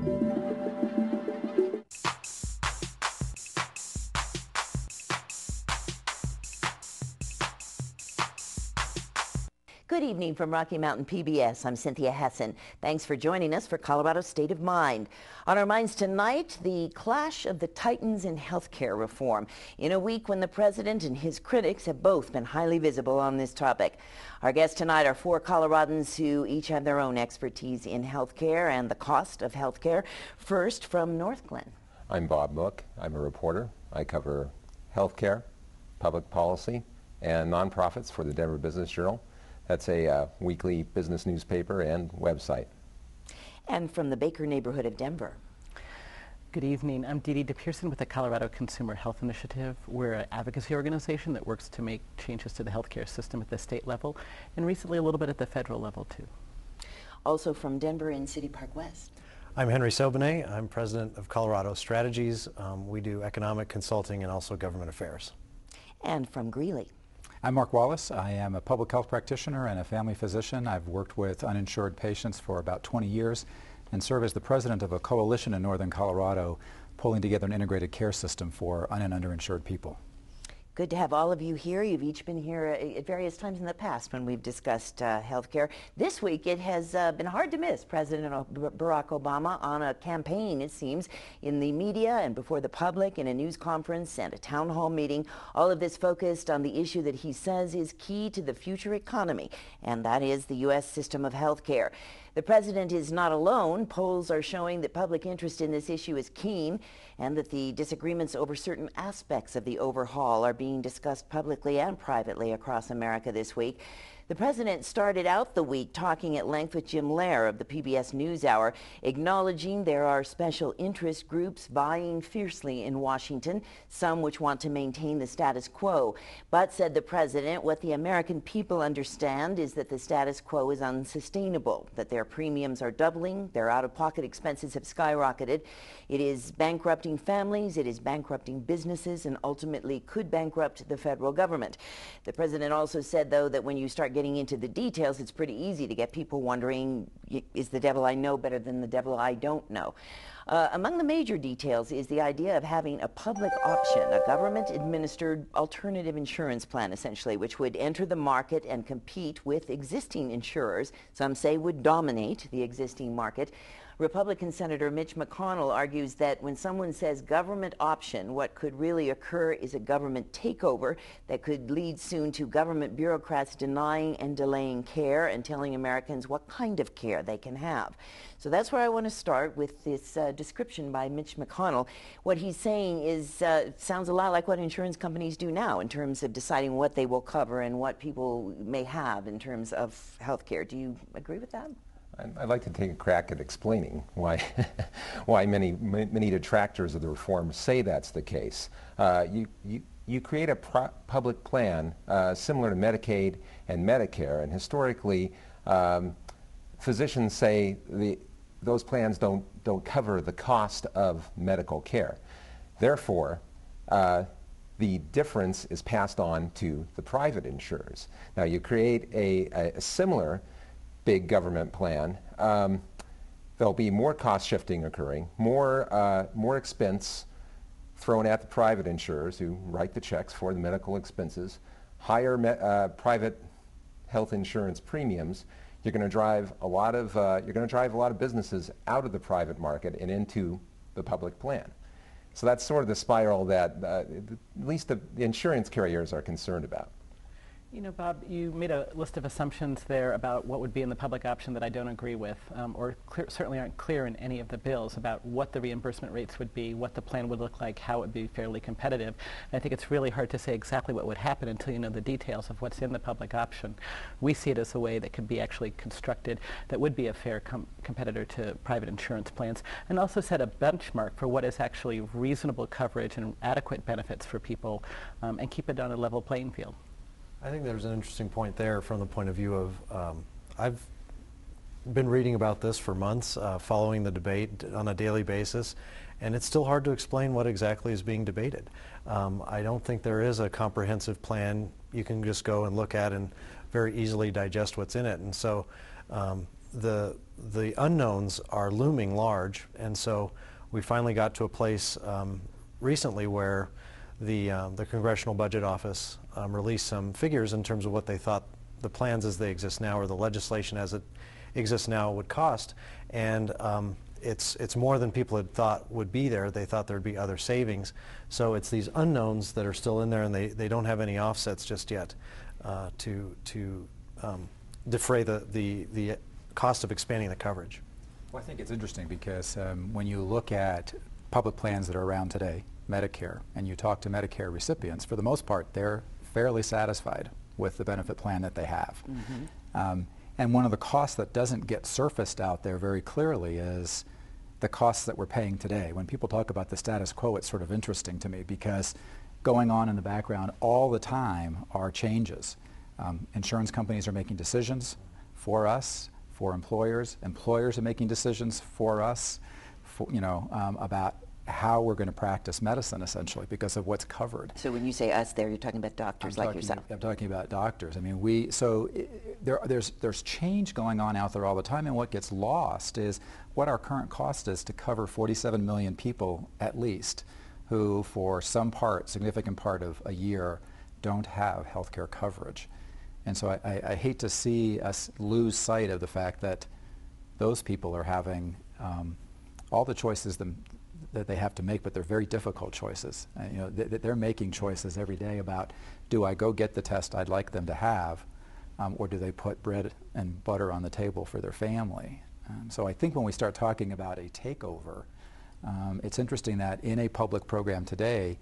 Thank you. Good evening from Rocky Mountain PBS. I'm Cynthia Hessin. Thanks for joining us for Colorado State of Mind. On our minds tonight, the clash of the titans in healthcare reform in a week when the president and his critics have both been highly visible on this topic. Our guests tonight are four Coloradans who each have their own expertise in healthcare and the cost of healthcare. First, from Northglenn. I'm Bob Mook. I'm a reporter. I cover healthcare, public policy, and nonprofits for the Denver Business Journal. That's a uh, weekly business newspaper and website. And from the Baker neighborhood of Denver. Good evening. I'm Dede de Percin with the Colorado Consumer Health Initiative. We're an advocacy organization that works to make changes to the healthcare system at the state level and recently a little bit at the federal level too. Also from Denver in City Park West. I'm Henry Sobanet. I'm president of Colorado Strategies. Um, we do economic consulting and also government affairs. And from Greeley. I'm Mark Wallace. I am a public health practitioner and a family physician. I've worked with uninsured patients for about 20 years and serve as the president of a coalition in northern Colorado pulling together an integrated care system for un and underinsured people. Good to have all of you here. You've each been here at various times in the past when we've discussed uh, health care. This week it has uh, been hard to miss President Barack Obama on a campaign, it seems, in the media and before the public in a news conference and a town hall meeting. All of this focused on the issue that he says is key to the future economy, and that is the U.S. system of health care. The president is not alone. Polls are showing that public interest in this issue is keen and that the disagreements over certain aspects of the overhaul are being discussed publicly and privately across America this week. The president started out the week talking at length with Jim Lehrer of the PBS NewsHour, acknowledging there are special interest groups vying fiercely in Washington, some which want to maintain the status quo. But, said the president, what the American people understand is that the status quo is unsustainable, that their premiums are doubling, their out-of-pocket expenses have skyrocketed. It is bankrupting families, it is bankrupting businesses, and ultimately could bankrupt the federal government. The president also said, though, that when you start getting into the details, it's pretty easy to get people wondering, is the devil I know better than the devil I don't know? Uh, among the major details is the idea of having a public option, a government-administered alternative insurance plan, essentially, which would enter the market and compete with existing insurers, some say would dominate the existing market. Republican Senator Mitch McConnell argues that when someone says government option, what could really occur is a government takeover that could lead soon to government bureaucrats denying and delaying care and telling Americans what kind of care they can have. So that's where I want to start with this uh, description by Mitch McConnell. What he's saying is uh, sounds a lot like what insurance companies do now in terms of deciding what they will cover and what people may have in terms of health care. Do you agree with that? I'd like to take a crack at explaining why, why many, many detractors of the reform say that's the case. Uh, you, you, you create a public plan uh, similar to Medicaid and Medicare, and historically, um, physicians say the, those plans don't, don't cover the cost of medical care. Therefore, uh, the difference is passed on to the private insurers. Now, you create a, a, a similar big government plan, um, there'll be more cost shifting occurring, more, uh, more expense thrown at the private insurers who write the checks for the medical expenses, higher uh, private health insurance premiums. You're going to drive a lot of uh, you're going to drive a lot of businesses out of the private market and into the public plan. So that's sort of the spiral that uh, at least the insurance carriers are concerned about. You know, Bob, you made a list of assumptions there about what would be in the public option that I don't agree with, um, or clear, certainly aren't clear in any of the bills about what the reimbursement rates would be, what the plan would look like, how it would be fairly competitive. And I think it's really hard to say exactly what would happen until you know the details of what's in the public option. We see it as a way that could be actually constructed that would be a fair com competitor to private insurance plans, and also set a benchmark for what is actually reasonable coverage and adequate benefits for people, um, and keep it on a level playing field. I think there's an interesting point there from the point of view of um, I've been reading about this for months, uh, following the debate on a daily basis, and it's still hard to explain what exactly is being debated. Um, I don't think there is a comprehensive plan you can just go and look at and very easily digest what's in it. And so um, the, the unknowns are looming large, and so we finally got to a place um, recently where the, um, the Congressional Budget Office um, released some figures in terms of what they thought the plans as they exist now or the legislation as it exists now would cost. And um, it's, it's more than people had thought would be there. They thought there'd be other savings. So it's these unknowns that are still in there and they, they don't have any offsets just yet uh, to, to um, defray the, the, the cost of expanding the coverage. Well, I think it's interesting because um, when you look at public plans that are around today, Medicare, and you talk to Medicare recipients, for the most part, they're fairly satisfied with the benefit plan that they have. Um, and one of the costs that doesn't get surfaced out there very clearly is the costs that we're paying today. When people talk about the status quo, it's sort of interesting to me because going on in the background all the time are changes. Um, insurance companies are making decisions for us, for employers. Employers are making decisions for us, for, you know, um, about how we're going to practice medicine essentially because of what's covered. So when you say us there, you're talking about doctors I'm like talking, yourself. I'm talking about doctors. I mean, we so i- there, there's there's change going on out there all the time, and what gets lost is what our current cost is to cover 47 million people at least, who for some part, significant part of a year, don't have health care coverage, and so I, I, I hate to see us lose sight of the fact that those people are having um, all the choices them, that they have to make, but they're very difficult choices. Uh, you know, th- th- they're making choices every day about, do I go get the test I'd like them to have, um, or do they put bread and butter on the table for their family? Um, so I think when we start talking about a takeover, um, it's interesting that in a public program today,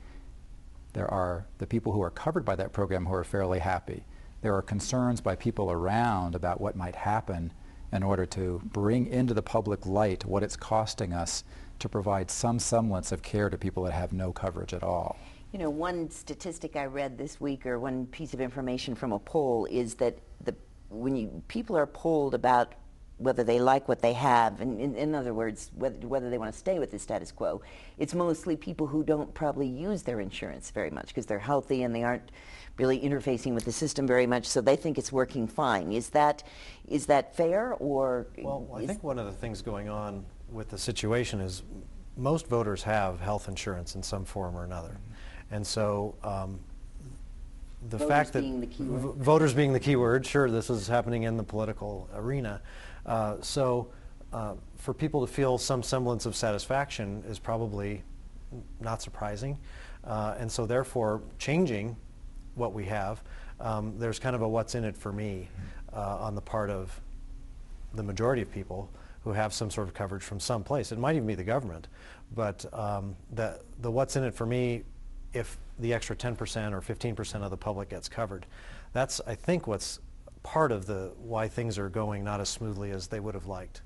there are the people who are covered by that program who are fairly happy. There are concerns by people around about what might happen in order to bring into the public light what it's costing us to provide some semblance of care to people that have no coverage at all. You know, one statistic I read this week, or one piece of information from a poll, is that the when you, people are polled about whether they like what they have, and in, in other words, whether, whether they want to stay with the status quo, it's mostly people who don't probably use their insurance very much because they're healthy and they aren't really interfacing with the system very much, so they think it's working fine. Is that is that fair, or Well, I is- think one of the things going on with the situation is most voters have health insurance in some form or another. And so um, the Voters fact that being the key word. v- voters being the key word, sure, this is happening in the political arena. Uh, so uh, for people to feel some semblance of satisfaction is probably not surprising. Uh, and so therefore, changing what we have, um, there's kind of a what's in it for me uh, on the part of the majority of people who have some sort of coverage from some place. It might even be the government, but um, the, the what's in it for me if the extra 10% or 15% of the public gets covered. That's, I think, what's part of the why things are going not as smoothly as they would have liked.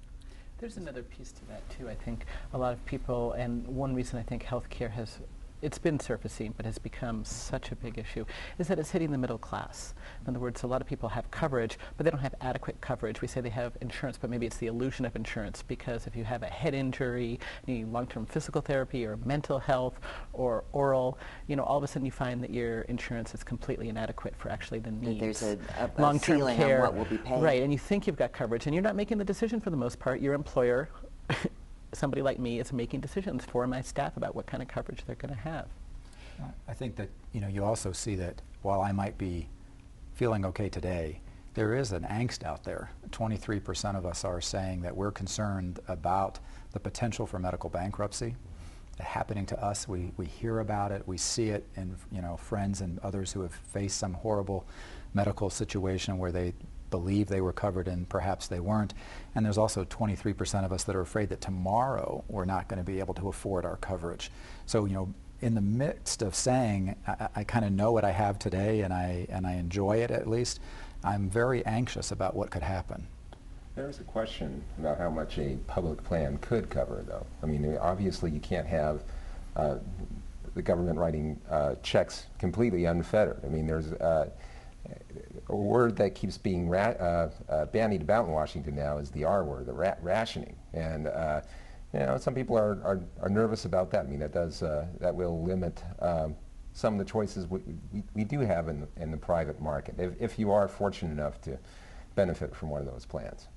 There's another piece to that too. I think a lot of people, and one reason I think healthcare has, it's been surfacing, but has become such a big issue, is that it's hitting the middle class. In other words, a lot of people have coverage, but they don't have adequate coverage. We say they have insurance, but maybe it's the illusion of insurance because if you have a head injury, need long-term physical therapy or mental health or oral, you know, all of a sudden you find that your insurance is completely inadequate for actually the needs. there's a- a- long-term care. what will be paid. Right, and you think you've got coverage, and you're not making the decision for the most part. Your employer, somebody like me, is making decisions for my staff about what kind of coverage they're going to have. I think that you know you also see that while I might be feeling okay today, there is an angst out there. 23% of us are saying that we're concerned about the potential for medical bankruptcy happening to us. We, we hear about it, we see it in you know friends and others who have faced some horrible medical situation where they believe they were covered and perhaps they weren't. And there's also 23% of us that are afraid that tomorrow we're not going to be able to afford our coverage. So you know in the midst of saying I, I kind of know what I have today and I and I enjoy it at least, I'm very anxious about what could happen. There's a question about how much a public plan could cover, though. I mean, obviously, you can't have uh, the government writing uh, checks completely unfettered. I mean, there's uh, a word that keeps being ra- uh, uh, bandied about in Washington now is the R word, the ra- rationing. And uh, you know, some people are, are, are nervous about that. I mean, that does uh, that will limit um, some of the choices we, we, we do have in the, in the private market if, if you are fortunate enough to benefit from one of those plans.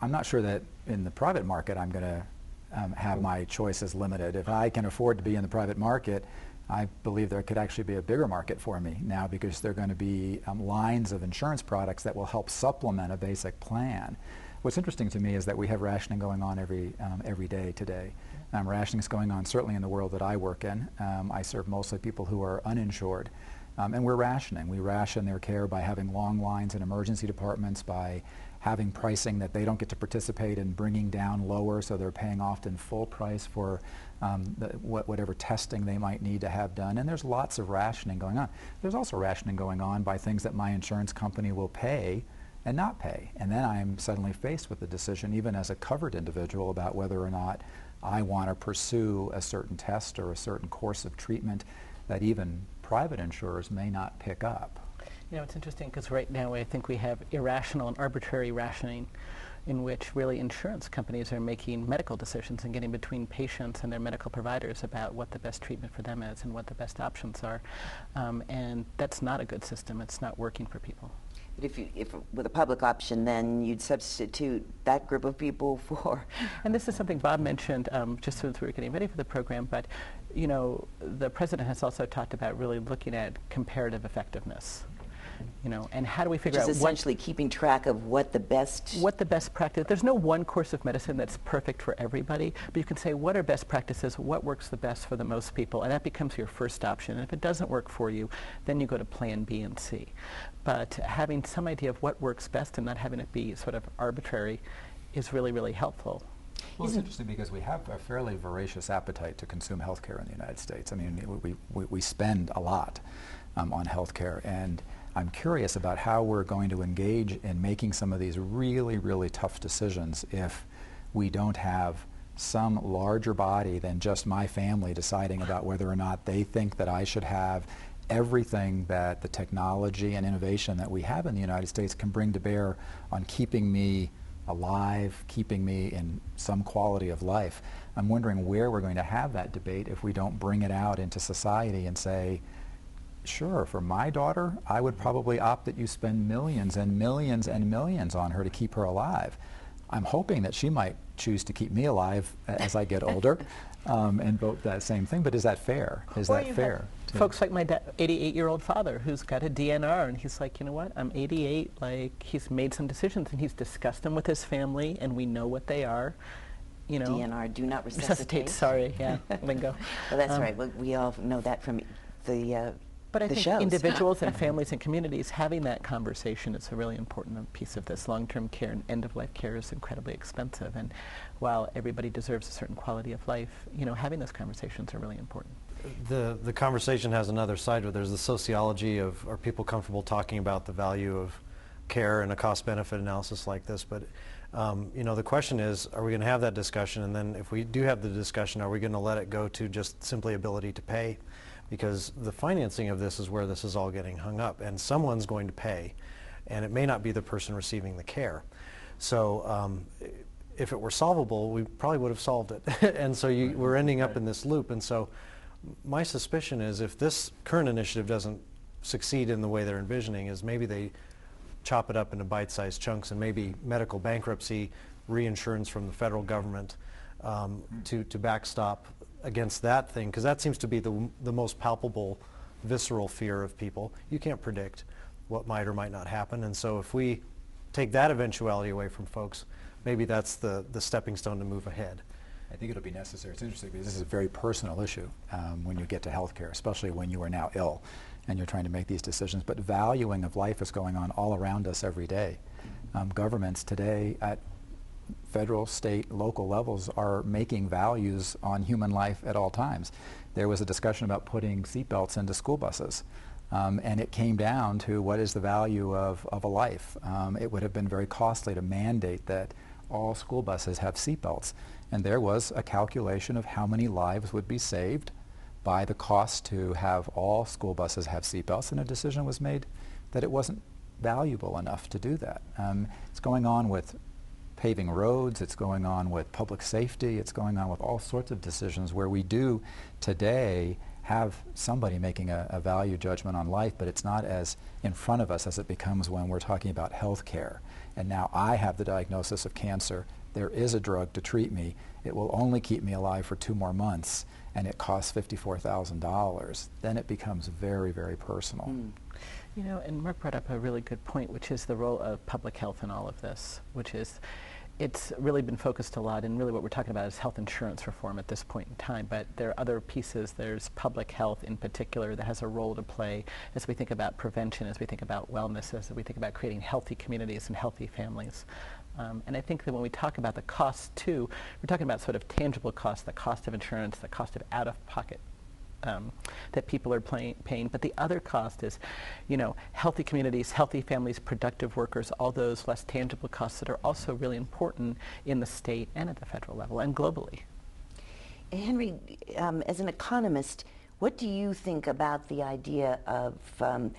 I'm not sure that in the private market I'm going to um, have my choices limited. If I can afford to be in the private market, I believe there could actually be a bigger market for me now because there are going to be um, lines of insurance products that will help supplement a basic plan. What's interesting to me is that we have rationing going on every, um, every day today. Um, rationing is going on certainly in the world that I work in. Um, I serve mostly people who are uninsured. Um, and we're rationing. We ration their care by having long lines in emergency departments, by having pricing that they don't get to participate in bringing down lower, so they're paying often full price for um, the, what, whatever testing they might need to have done. And there's lots of rationing going on. There's also rationing going on by things that my insurance company will pay and not pay. And then I'm suddenly faced with the decision, even as a covered individual, about whether or not I want to pursue a certain test or a certain course of treatment that even private insurers may not pick up. You know, it's interesting because right now I think we have irrational and arbitrary rationing in which really insurance companies are making medical decisions and getting between patients and their medical providers about what the best treatment for them is and what the best options are. Um, and that's not a good system. It's not working for people. But if you, if with a public option, then you'd substitute that group of people for. And this is something Bob mentioned um, just as we were getting ready for the program, but you know, the president has also talked about really looking at comparative effectiveness you know, and how do we figure Which out is essentially keeping track of what the best what the best practice. There's no one course of medicine that's perfect for everybody, but you can say what are best practices, what works the best for the most people, and that becomes your first option. And if it doesn't work for you, then you go to Plan B and C. But having some idea of what works best and not having it be sort of arbitrary is really, really helpful. Well, it's interesting because we have a fairly voracious appetite to consume healthcare in the United States. I mean, we, we, we spend a lot um, on healthcare, and I'm curious about how we're going to engage in making some of these really, really tough decisions if we don't have some larger body than just my family deciding about whether or not they think that I should have everything that the technology and innovation that we have in the United States can bring to bear on keeping me alive, keeping me in some quality of life. I'm wondering where we're going to have that debate if we don't bring it out into society and say, Sure, for my daughter, I would probably opt that you spend millions and millions and millions on her to keep her alive. I'm hoping that she might choose to keep me alive as I get older um, and vote that same thing, but is that fair? Is or that fair? Folks like my 88-year-old father who's got a DNR and he's like, you know what, I'm 88, like he's made some decisions and he's discussed them with his family and we know what they are you know. DNR, do not resuscitate. Resuscitate, sorry, yeah, lingo. well, that's um, right. We, we, all know that from the uh, but I the think shows. individuals and families and communities having that conversation is a really important piece of this. Long-term care and end-of-life care is incredibly expensive, and while everybody deserves a certain quality of life, you know, having those conversations are really important. The the conversation has another side where there's the sociology of are people comfortable talking about the value of care and a cost-benefit analysis like this, but um, you know, the question is, are we going to have that discussion? And then if we do have the discussion, are we going to let it go to just simply ability to pay? Because the financing of this is where this is all getting hung up and someone's going to pay and it may not be the person receiving the care. So um, if it were solvable, we probably would have solved it. and so you, we're ending up in this loop. And so my suspicion is if this current initiative doesn't succeed in the way they're envisioning is maybe they chop it up into bite-sized chunks and maybe medical bankruptcy, reinsurance from the federal government um, to, to backstop against that thing because that seems to be the, the most palpable visceral fear of people. You can't predict what might or might not happen. And so if we take that eventuality away from folks, maybe that's the, the stepping stone to move ahead. I think it'll be necessary. It's interesting because this is a very personal issue um, when you get to healthcare, especially when you are now ill and you're trying to make these decisions. But valuing of life is going on all around us every day. Um, governments today at federal, state, local levels are making values on human life at all times. There was a discussion about putting seatbelts into school buses. Um, and it came down to what is the value of, of a life. Um, it would have been very costly to mandate that all school buses have seatbelts. And there was a calculation of how many lives would be saved by the cost to have all school buses have seatbelts, and a decision was made that it wasn't valuable enough to do that. Um, it's going on with paving roads, it's going on with public safety, it's going on with all sorts of decisions where we do today have somebody making a, a, value judgment on life, but it's not as in front of us as it becomes when we're talking about health care. and now I have the diagnosis of cancer. There is a drug to treat me. It will only keep me alive for two more months, and it costs $54,000. Then it becomes very, very personal. Hmm. You know, and Mark brought up a really good point, which is the role of public health in all of this, which is it's really been focused a lot, and really what we're talking about is health insurance reform at this point in time. But there are other pieces. There's public health in particular that has a role to play as we think about prevention, as we think about wellness, as we think about creating healthy communities and healthy families. Um, and I think that when we talk about the costs too, we're talking about sort of tangible costs, the cost of insurance, the cost of out-of-pocket um, that people are paying. But the other cost is, you know, healthy communities, healthy families, productive workers, all those less tangible costs that are also really important in the state and at the federal level and globally. Henry, um, as an economist, what do you think about the idea of, um,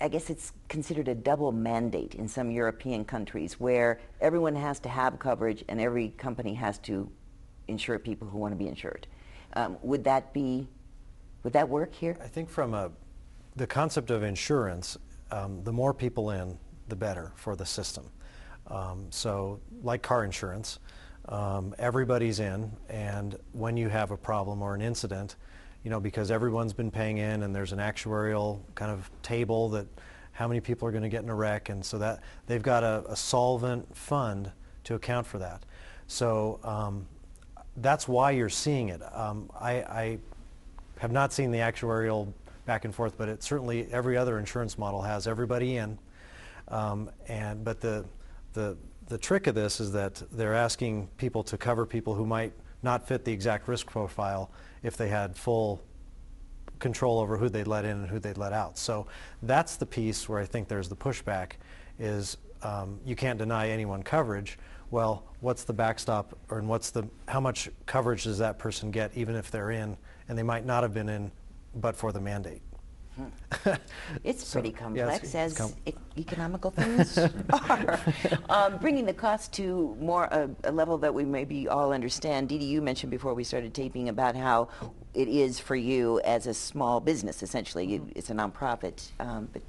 I guess it's considered a double mandate in some European countries where everyone has to have coverage and every company has to insure people who want to be insured. Um, would that be, would that work here? I think from a, the concept of insurance, um, the more people in, the better for the system. Um, so like car insurance, um, everybody's in, and when you have a problem or an incident, you know, because everyone's been paying in and there's an actuarial kind of table that how many people are going to get in a wreck, and so that they've got a, a solvent fund to account for that. So um, that's why you're seeing it. Um, I, I have not seen the actuarial back and forth, but it certainly every other insurance model has everybody in. Um, and but the the the trick of this is that they're asking people to cover people who might not fit the exact risk profile if they had full control over who they'd let in and who they'd let out. So that's the piece where I think there's the pushback is um, you can't deny anyone coverage. Well, what's the backstop or and what's the how much coverage does that person get even if they're in and they might not have been in but for the mandate. It's So, pretty yeah, complex, it's- as com- e- economical things are. Um, bringing the cost to more a, a level that we maybe all understand. Dee, you mentioned before we started taping about how it is for you as a small business, essentially. You, Mm-hmm. it's a nonprofit, um, but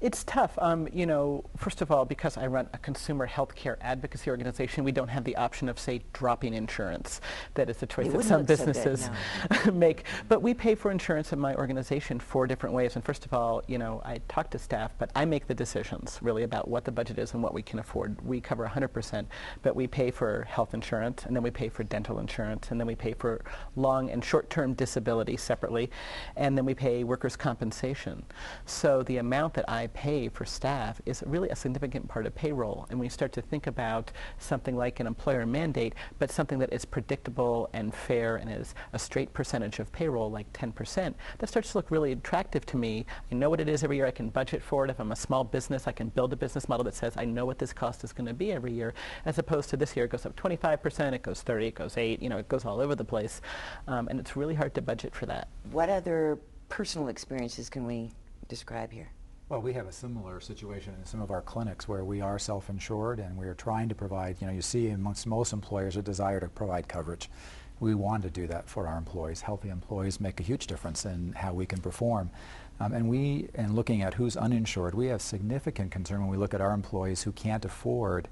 It's tough. Um, you know, first of all, because I run a consumer healthcare advocacy organization, we don't have the option of, say, dropping insurance. That is a choice It that some look so businesses make. But we pay for insurance in my organization four different ways. And first of all, you know, I talk to staff, but I make the decisions really about what the budget is and what we can afford. We cover 100%, but we pay for health insurance, and then we pay for dental insurance, and then we pay for long and short-term disability separately, and then we pay workers' compensation. So the amount that I pay for staff is really a significant part of payroll. And when you start to think about something like an employer mandate, but something that is predictable and fair and is a straight percentage of payroll, like 10%, that starts to look really attractive to me. I know what it is every year. I can budget for it. If I'm a small business, I can build a business model that says I know what this cost is going to be every year, as opposed to this year it goes up 25%, it goes 30, it goes 8, you know, it goes all over the place. Um, and it's really hard to budget for that. what other personal experiences can we describe here? Well, we have a similar situation in some of our clinics where we are self-insured and we are trying to provide, you know, you see amongst most employers a desire to provide coverage. We want to do that for our employees. Healthy employees make a huge difference in how we can perform. Um, and we, in looking at who's uninsured, we have significant concern when we look at our employees who can't afford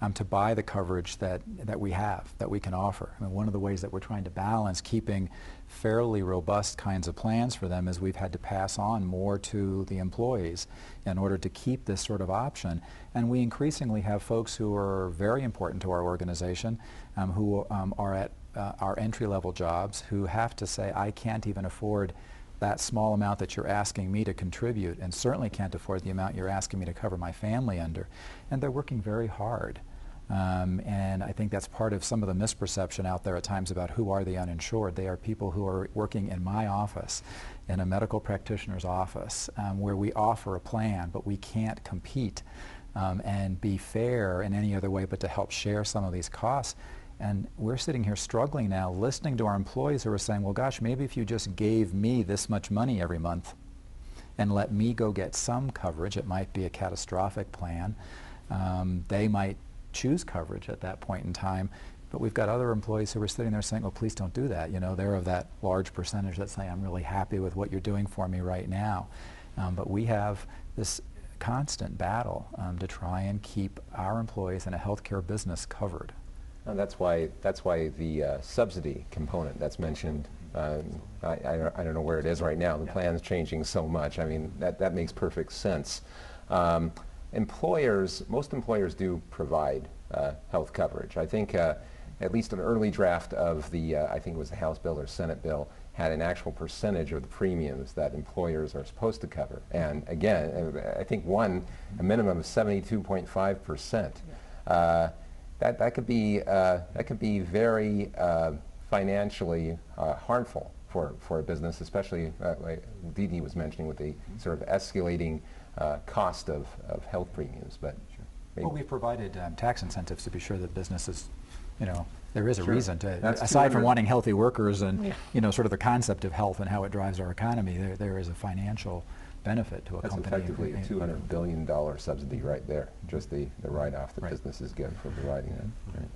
um, to buy the coverage that, that we have, that we can offer. I mean, one of the ways that we're trying to balance keeping fairly robust kinds of plans for them is we've had to pass on more to the employees in order to keep this sort of option. And we increasingly have folks who are very important to our organization um, who um, are at uh, our entry-level jobs who have to say, I can't even afford that small amount that you're asking me to contribute and certainly can't afford the amount you're asking me to cover my family under. And they're working very hard. Um, and I think that's part of some of the misperception out there at times about who are the uninsured. They are people who are working in my office, in a medical practitioner's office, um, where we offer a plan, but we can't compete um, and be fair in any other way but to help share some of these costs. And we're sitting here struggling now, listening to our employees who are saying, well, gosh, maybe if you just gave me this much money every month and let me go get some coverage, it might be a catastrophic plan. Um, they might choose coverage at that point in time. But we've got other employees who are sitting there saying, oh, please don't do that. You know, they're of that large percentage that say, I'm really happy with what you're doing for me right now. Um, but we have this constant battle um, to try and keep our employees in a healthcare business covered. And that's why, that's why the uh, subsidy component that's mentioned, um, I, I, don't- I don't know where it is right now. The plan's changing so much. I mean, that, that makes perfect sense. Um, employers, most employers do provide uh, health coverage. I think uh, at least an early draft of the, uh, I think it was the House bill or Senate bill, had an actual percentage of the premiums that employers are supposed to cover. And again, uh, I think one, a minimum of 72.5 percent. Uh, that, that could be uh, that could be very uh, financially uh, harmful for, for a business, especially uh, like Dede was mentioning with the sort of escalating uh, cost of, of health premiums. But maybe- Well, we've provided um, tax incentives to be sure that businesses, you know, there is a Sure. reason to, That's aside from wanting healthy workers and, Yeah. you know, sort of the concept of health and how it drives our economy, there, there is a financial benefit to a that's company. effectively a and- $200 billion subsidy right there, just the, the write-off that Right. businesses get for providing that. Mm-hmm. Right.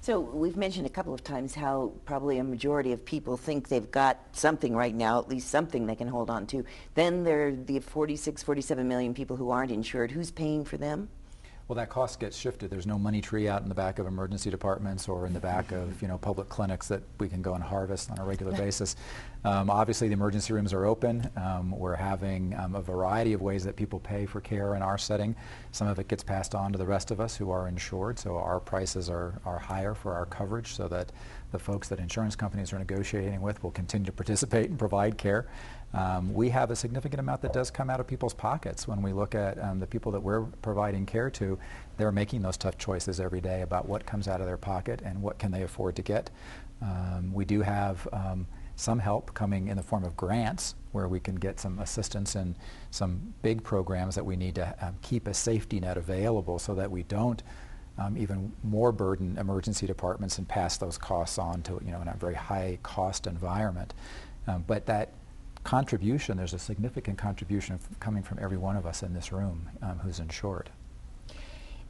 So we've mentioned a couple of times how probably a majority of people think they've got something right now, at least something they can hold on to. Then there are the 46, 47 million people who aren't insured. Who's paying for them? Well, that cost gets shifted. There's no money tree out in the back of emergency departments or in the back of, you know, public clinics that we can go and harvest on a regular basis. Um, obviously, the emergency rooms are open. Um, we're having um, a variety of ways that people pay for care in our setting. Some of it gets passed on to the rest of us who are insured, so our prices are, are higher for our coverage so that the folks that insurance companies are negotiating with will continue to participate and provide care. Um, we have a significant amount that does come out of people's pockets when we look at um, the people that we're providing care to. They're making those tough choices every day about what comes out of their pocket and what can they afford to get. Um, we do have um, some help coming in the form of grants where we can get some assistance in some big programs that we need to um, keep a safety net available so that we don't um, even more burden emergency departments and pass those costs on to, you know, in a very high cost environment. Um, but that contribution, there's a significant contribution coming from every one of us in this room um, who's insured.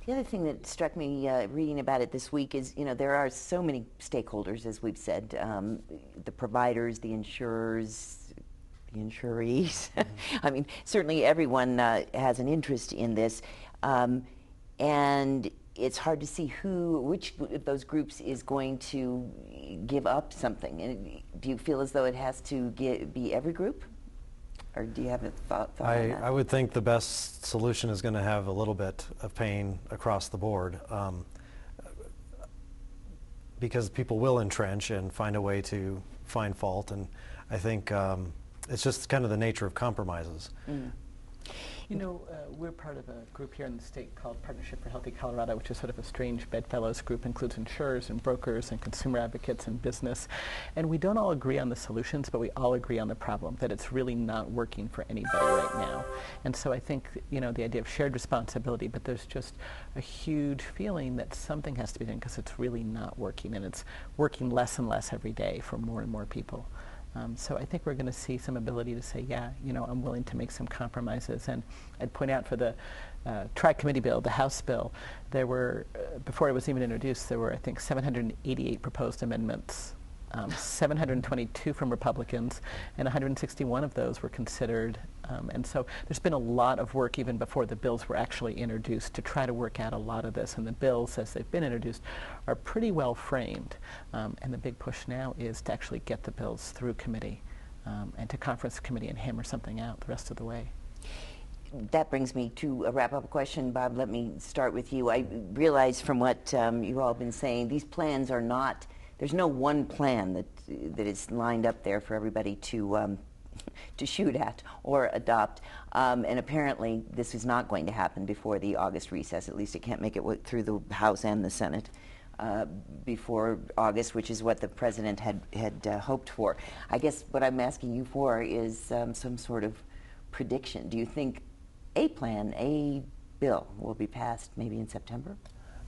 The other thing that struck me uh, reading about it this week is, you know, there are so many stakeholders, as we've said, um, the providers, the insurers, the insurees. I mean, certainly everyone uh, has an interest in this, um, and it's hard to see who, which of those groups is going to give up something. And do you feel as though it has to get, be every group, or do you have a thought, thought on I, that? I would think the best solution is going to have a little bit of pain across the board. um, because people will entrench and find a way to find fault. And I think um, it's just kind of the nature of compromises. You know, uh, we're part of a group here in the state called Partnership for Healthy Colorado, which is sort of a strange bedfellows group, includes insurers and brokers and consumer advocates and business. And we don't all agree on the solutions, but we all agree on the problem, that it's really not working for anybody right now. And so I think, you know, the idea of shared responsibility, but there's just a huge feeling that something has to be done because it's really not working, and it's working less and less every day for more and more people. Um, so I think we're going to see some ability to say, yeah, you know, I'm willing to make some compromises. And I'd point out for the uh, tri-committee bill, the House bill, there were, uh, before it was even introduced, there were, I think, 788 proposed amendments, um, 722 from Republicans, and 161 of those were considered. Um, and so there's been a lot of work even before the bills were actually introduced to try to work out a lot of this. And the bills, as they've been introduced, are pretty well framed. Um, and the big push now is to actually get the bills through committee um, and to conference committee and hammer something out the rest of the way. that brings me to a wrap-up question. Bob, let me start with you. I realize from what um, you've all been saying, these plans are not, there's no one plan that, that is lined up there for everybody to, um, to shoot at or adopt. Um, and apparently, this is not going to happen before the August recess. At least it can't make it through the House and the Senate. Uh, before August, which is what the president had had uh, hoped for. I guess what I'm asking you for is um, some sort of prediction. Do you think a plan, a bill, will be passed maybe in September?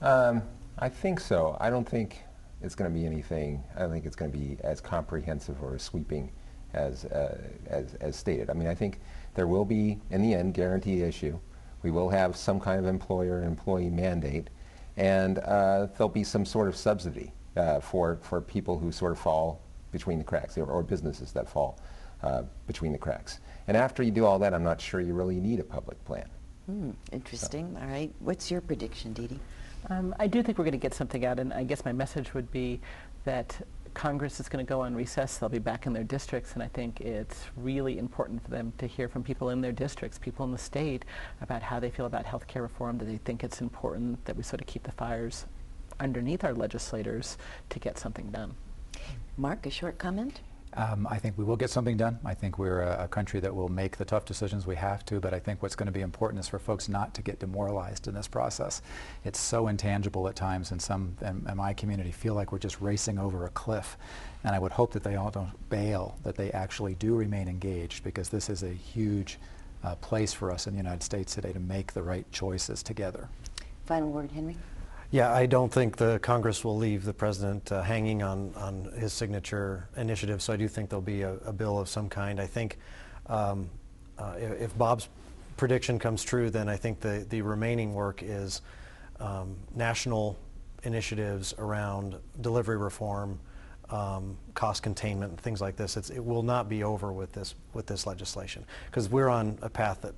Um, I think so. I don't think it's going to be anything. I don't think it's going to be as comprehensive or as sweeping as, uh, as as stated. I mean, I think there will be, in the end, guarantee issue. We will have some kind of employer-employee mandate, and uh, there'll be some sort of subsidy uh, for for people who sort of fall between the cracks, or, or businesses that fall uh, between the cracks. And after you do all that, I'm not sure you really need a public plan. Hmm, interesting. All right. What's your prediction, Dede? Um, I do think we're going to get something out, and I guess my message would be that Congress is going to go on recess. They'll be back in their districts, and I think it's really important for them to hear from people in their districts, people in the state, about how they feel about health care reform, that they think it's important that we sort of keep the fires underneath our legislators to get something done. Mark, a short comment? Um, I think we will get something done. I think we're a, a, country that will make the tough decisions we have to, but I think what's going to be important is for folks not to get demoralized in this process. It's so intangible at times, and some in, in my community feel like we're just racing over a cliff. And I would hope that they all don't bail, that they actually do remain engaged, because this is a huge uh, place for us in the United States today to make the right choices together. Final word, Henry? Yeah, I don't think the Congress will leave the president uh, hanging on, on his signature initiative, so I do think there'll be a, a bill of some kind. I think um, uh, if, Bob's prediction comes true, then I think the, the remaining work is um, national initiatives around delivery reform, um, cost containment, things like this. It's, it will not be over with this, with this legislation, because we're on a path that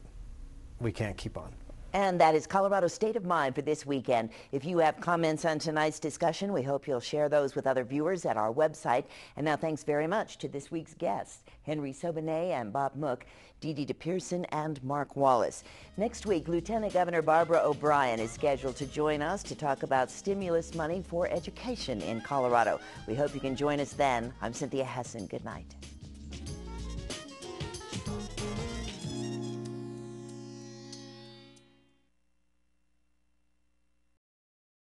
we can't keep on. And that is Colorado State of Mind for this weekend. If you have comments on tonight's discussion, we hope you'll share those with other viewers at our website. And now thanks very much to this week's guests, Henry Sobanet and Bob Mook, Dede de Percin and Mark Wallace. Next week, Lieutenant Governor Barbara O'Brien is scheduled to join us to talk about stimulus money for education in Colorado. We hope you can join us then. I'm Cynthia Hessin. Good night.